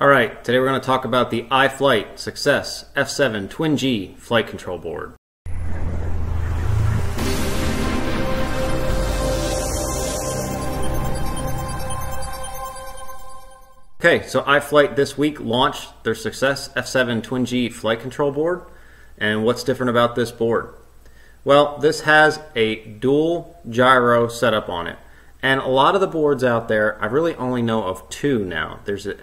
All right, today we're going to talk about the iFlight SucceX F7 Twin G flight control board. Okay, so iFlight this week launched their SucceX F7 Twin G flight control board. And what's different about this board? Well, this has a dual gyro setup on it. And a lot of the boards out there, I really only know of two now. There's an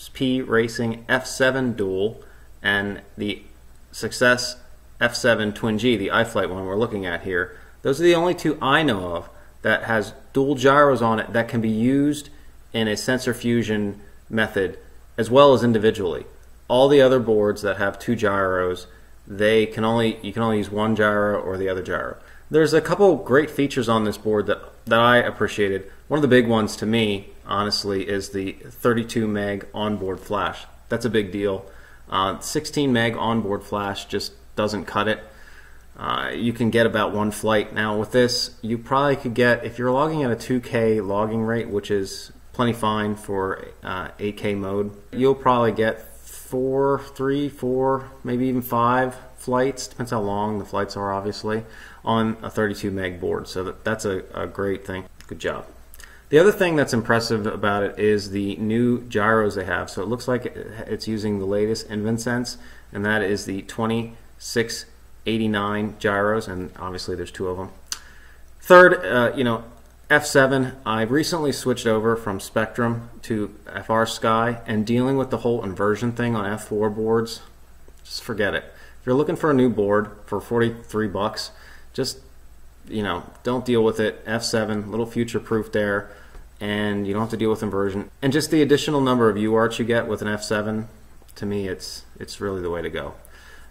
SP Racing F7 Dual and the SucceX F7 Twin G, the iFlight one we're looking at here. Those are the only two I know of that has dual gyros on it that can be used in a sensor fusion method as well as individually. All the other boards that have two gyros, they can only you can only use one gyro or the other gyro. There's a couple great features on this board that that I appreciated. One of the big ones to me, honestly, is the 32 meg onboard flash. That's a big deal. Uh, 16 meg onboard flash just doesn't cut it. Uh, you can get about one flight. Now with this, you probably could get, if you're logging at a 2K logging rate, which is plenty fine for uh, 8K mode. You'll probably get four, three, four, maybe even five flights, depends how long the flights are obviously, on a 32 meg board. So that, that's a, a great thing. Good job. The other thing that's impressive about it is the new gyros they have. So it looks like it's using the latest InvenSense, and that is the 2689 gyros, and obviously there's two of them. Third, uh, you know, F7, I've recently switched over from Spektrum to FrSky and dealing with the whole inversion thing on F4 boards, just forget it. If you're looking for a new board for 43 bucks, just you know, don't deal with it. F7, little future proof there, and you don't have to deal with inversion. And just the additional number of UARTs you get with an F7, to me, it's it's really the way to go.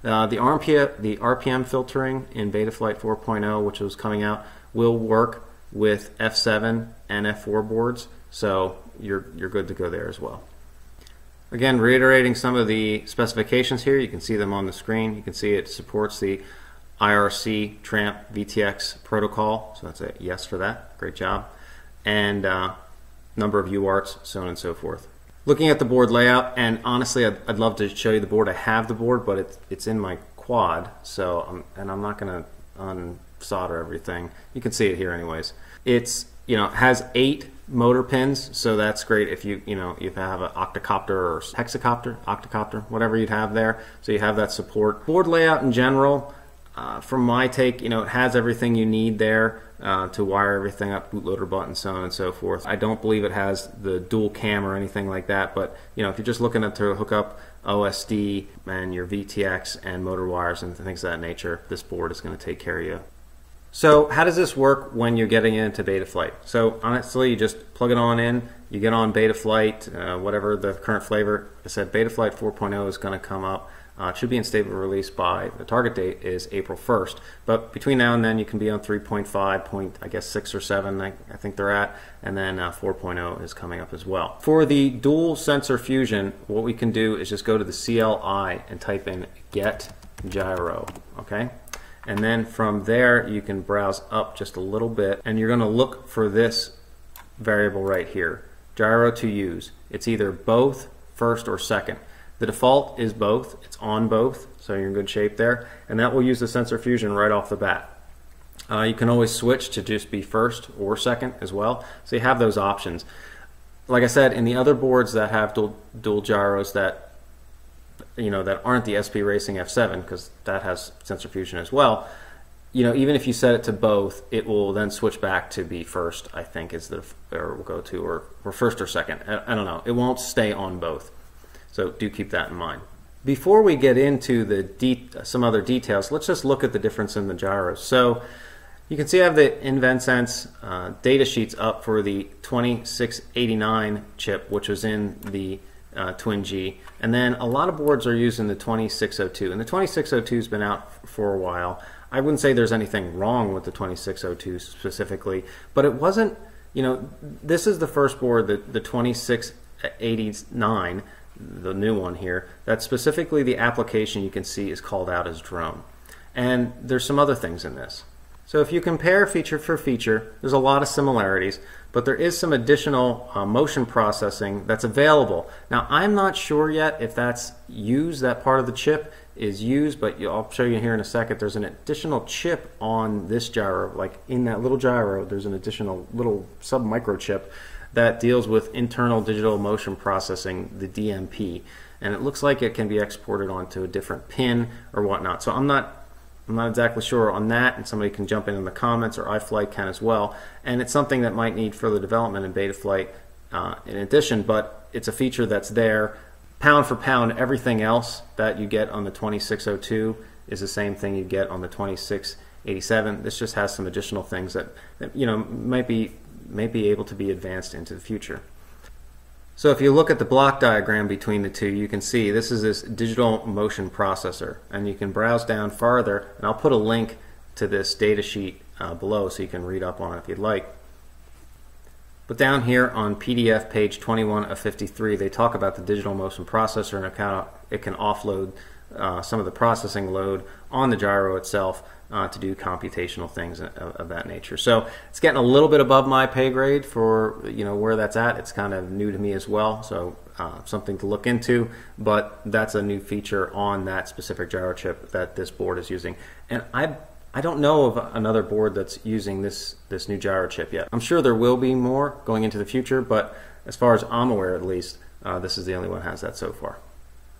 Uh, the RPM, the RPM filtering in Betaflight 4.0, which was coming out, will work with F7 and F4 boards, so you're, you're good to go there as well. Again, reiterating some of the specifications here, you can see them on the screen. You can see it supports the IRC TRAMP VTX protocol, so that's a yes for that. Great job. And uh, number of UARTs, so on and so forth. Looking at the board layout, and honestly, I'd, I'd love to show you the board. I have the board, but it's, it's in my quad, so I'm, and I'm not going to solder everything. You can see it here anyways. It's, you know, has eight motor pins, so that's great if you, you know, if you have an octocopter or hexacopter, octocopter, whatever you'd have there. So you have that support. Board layout in general, uh, from my take, you know, it has everything you need there uh, to wire everything up, bootloader button, so on and so forth. I don't believe it has the dual cam or anything like that, but you know, if you're just looking to hook up OSD and your VTX and motor wires and things of that nature, this board is going to take care of you so how does this work when you're getting into Betaflight? So honestly, you just plug it on in, you get on Betaflight, uh, whatever the current flavor. I said Betaflight 4.0 is going to come up. Uh, it should be in stable release by the target date is April 1st. But between now and then, you can be on 3.5, point I guess six or seven. I, I think they're at, and then uh, 4.0 is coming up as well. For the dual sensor fusion, what we can do is just go to the CLI and type in get gyro. Okay, and then from there you can browse up just a little bit. And you're going to look for this variable right here gyro to use. It's either both first or second. The default is both. It's on both so you're in good shape there. And that will use the sensor fusion right off the bat. Uh, you can always switch to just be first or second as well. So you have those options. Like I said in the other boards that have dual, dual gyros that you know that aren't the SP Racing F7 because that has sensor fusion as well. You know, even if you set it to both, it will then switch back to be first. I think is the or will go to or or first or second. I, I don't know. It won't stay on both. So do keep that in mind. Before we get into the some other details, let's just look at the difference in the gyros. So you can see I have the InvenSense uh, data sheets up for the 2689 chip, which was in the uh, Twin G. And then a lot of boards are using the 2602. And the 2602 has been out for a while. I wouldn't say there's anything wrong with the 2602 specifically, but it wasn't, you know, this is the first board, the, the 2689, the new one here, that specifically the application you can see is called out as drone. And there's some other things in this. So if you compare feature for feature, there's a lot of similarities, but there is some additional uh, motion processing that's available. Now I'm not sure yet if that's used, that part of the chip is used, but I'll show you here in a second. There's an additional chip on this gyro, like in that little gyro, there's an additional little sub microchip that deals with internal digital motion processing, the DMP. And it looks like it can be exported onto a different pin or whatnot. So I'm not I'm not exactly sure on that, and somebody can jump in in the comments, or iFlight can as well. And it's something that might need further development in Betaflight uh, in addition, but it's a feature that's there. Pound for pound, everything else that you get on the 2602 is the same thing you get on the 2687. This just has some additional things that, that you know might be may be able to be advanced into the future. So if you look at the block diagram between the two, you can see this is this digital motion processor. And you can browse down farther, and I'll put a link to this data sheet uh, below so you can read up on it if you'd like. But down here on PDF page 21 of 53, they talk about the digital motion processor and how it can offload uh, some of the processing load on the gyro itself uh, to do computational things of, of, that nature. So it's getting a little bit above my pay grade for you know where that's at. It's kind of new to me as well, so uh, something to look into. But that's a new feature on that specific gyro chip that this board is using, and I. I don't know of another board that's using this this new gyro chip yet. I'm sure there will be more going into the future, but as far as I'm aware, at least, uh, this is the only one that has that so far.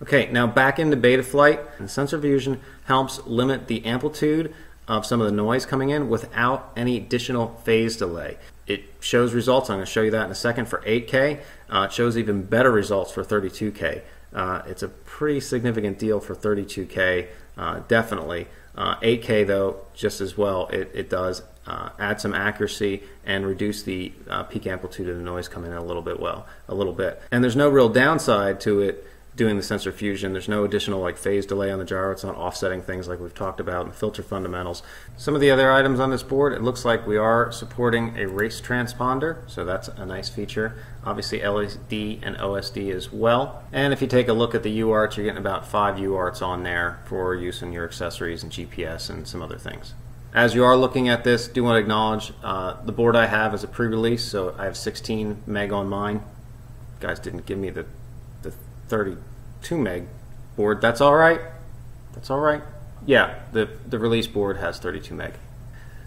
Okay, now back into Betaflight. And sensor fusion helps limit the amplitude of some of the noise coming in without any additional phase delay. It shows results, I'm going to show you that in a second, for 8K. Uh, it shows even better results for 32K. Uh, it's a pretty significant deal for 32K, uh, definitely. 8K uh, though, just as well, it, it does uh, add some accuracy and reduce the uh, peak amplitude of the noise coming in a little bit well, a little bit. And there's no real downside to it doing the sensor fusion. There's no additional like phase delay on the gyro. It's not offsetting things like we've talked about in filter fundamentals. Some of the other items on this board, it looks like we are supporting a race transponder, so that's a nice feature. Obviously LSD and OSD as well. And if you take a look at the UARTs, you're getting about five UARTs on there for use in your accessories and GPS and some other things. As you are looking at this, do want to acknowledge uh, the board I have is a pre-release, so I have 16 meg on mine. Guys didn't give me the, the 30 2 meg board. That's all right. That's all right. Yeah, the, the release board has 32 meg.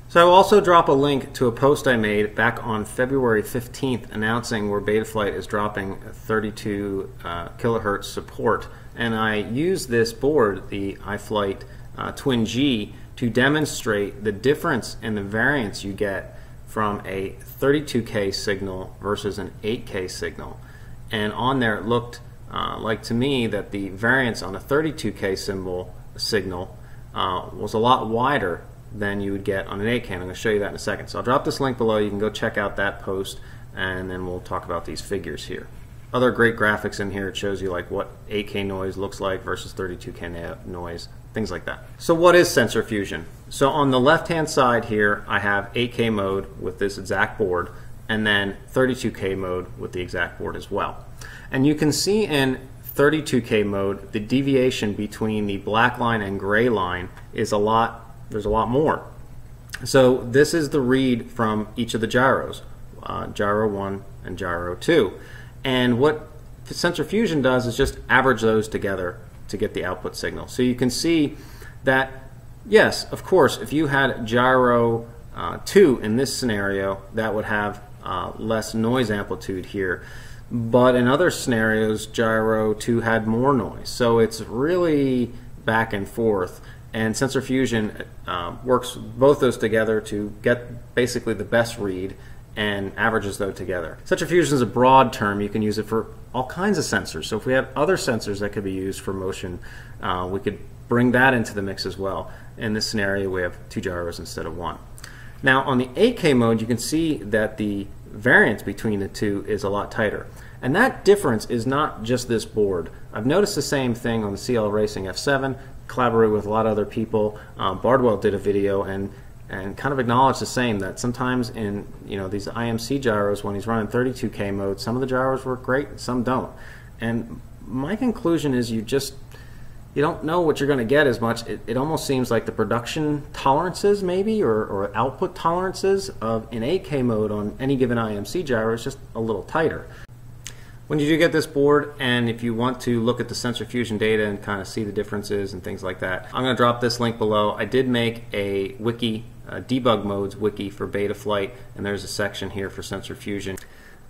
So I will also drop a link to a post I made back on February 15th announcing where Betaflight is dropping 32 uh, kilohertz support. And I use this board, the iFlight uh, Twin G, to demonstrate the difference in the variance you get from a 32K signal versus an 8K signal. And on there it looked uh, like to me that the variance on a 32K symbol signal uh, was a lot wider than you would get on an 8K. I'm going to show you that in a second. So I'll drop this link below. You can go check out that post and then we'll talk about these figures here. Other great graphics in here. It shows you like what 8K noise looks like versus 32K noise, things like that. So what is sensor fusion? So on the left hand side here I have 8K mode with this exact board and then 32K mode with the exact board as well. And you can see in 32K mode, the deviation between the black line and gray line is a lot, there's a lot more. So this is the read from each of the gyros, uh, gyro 1 and gyro 2. And what sensor fusion does is just average those together to get the output signal. So you can see that, yes, of course, if you had gyro uh, 2 in this scenario, that would have uh, less noise amplitude here. But in other scenarios, Gyro 2 had more noise. So it's really back and forth. And sensor fusion uh, works both those together to get basically the best read and averages those together. Sensor fusion is a broad term. You can use it for all kinds of sensors. So if we had other sensors that could be used for motion, uh, we could bring that into the mix as well. In this scenario, we have two gyros instead of one. Now on the 8K mode, you can see that the variance between the two is a lot tighter. And that difference is not just this board. I've noticed the same thing on the CL Racing F7, collaborated with a lot of other people. Um, Bardwell did a video and and kind of acknowledged the same that sometimes in you know these IMC gyros when he's running 32K mode, some of the gyros work great, some don't. And my conclusion is you just you don't know what you're going to get as much. It, it almost seems like the production tolerances, maybe, or, or output tolerances of in 8K mode on any given IMC gyro is just a little tighter. When you do get this board, and if you want to look at the sensor fusion data and kind of see the differences and things like that, I'm going to drop this link below. I did make a wiki, a debug modes wiki for Betaflight, and there's a section here for sensor fusion.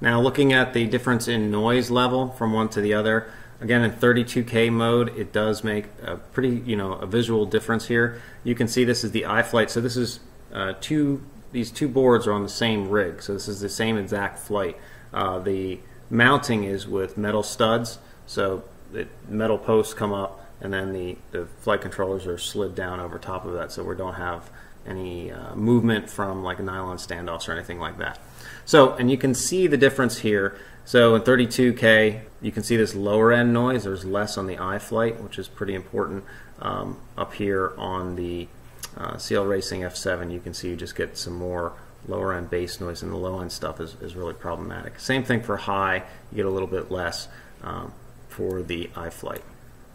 Now, looking at the difference in noise level from one to the other, again in 32K mode, it does make a pretty, you know, a visual difference here. You can see this is the iFlight, so this is uh, two, these two boards are on the same rig, so this is the same exact flight. Uh, the mounting is with metal studs, so the metal posts come up and then the, the flight controllers are slid down over top of that so we don't have any uh, movement from like nylon standoffs or anything like that. So, and you can see the difference here. So in 32K, you can see this lower end noise. There's less on the iFlight, which is pretty important. Um, up here on the uh, CL Racing F7, you can see you just get some more lower end bass noise, and the low end stuff is, is really problematic. Same thing for high, you get a little bit less um, for the iFlight.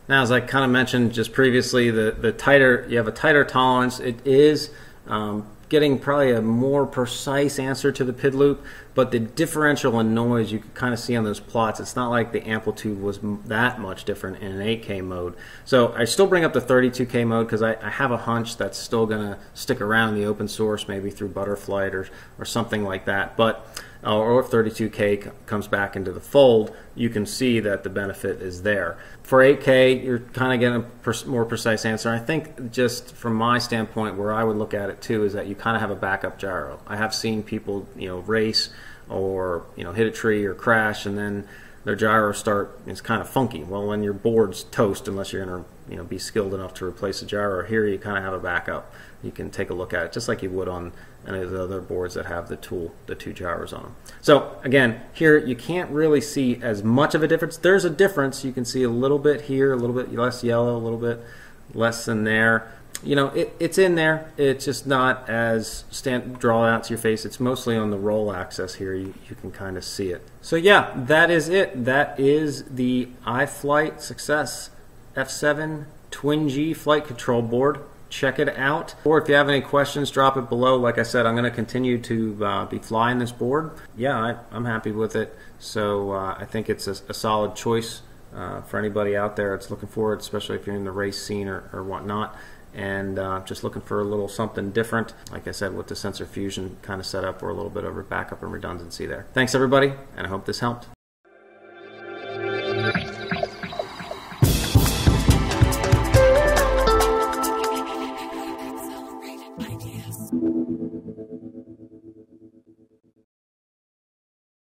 Now, as I kind of mentioned just previously, the, the tighter you have a tighter tolerance, it is um, getting probably a more precise answer to the PID loop, but the differential in noise you can kind of see on those plots. It's not like the amplitude was that much different in an 8K mode. So I still bring up the 32K mode because I, I, have a hunch that's still going to stick around in the open source, maybe through Butterflight or, or something like that. But Uh, or if 32K comes back into the fold, you can see that the benefit is there. For 8K, you're kind of getting a more precise answer. I think just from my standpoint, where I would look at it too, is that you kind of have a backup gyro. I have seen people, you know, race or you know hit a tree or crash, and then their gyro start is kind of funky. Well, when your board's toast, unless you're going to you know be skilled enough to replace a gyro, here you kind of have a backup. You can take a look at it just like you would on any of the other boards that have the tool, the two gyros on them. So again, here you can't really see as much of a difference. There's a difference. You can see a little bit here, a little bit less yellow, a little bit less than there you know, it, it's in there. It's just not as stand, draw out to your face. It's mostly on the roll axis here. You, you can kind of see it. So yeah, that is it. That is the iFlight SucceX F7 Twin G flight control board. Check it out. Or if you have any questions, drop it below. Like I said, I'm going to continue to uh, be flying this board. Yeah, I, am happy with it. So uh, I think it's a, a solid choice uh, for anybody out there that's looking forward, especially if you're in the race scene or, or whatnot and uh, just looking for a little something different. Like I said, with the sensor fusion kind of setup, or a little bit of a backup and redundancy there. Thanks, everybody, and I hope this helped.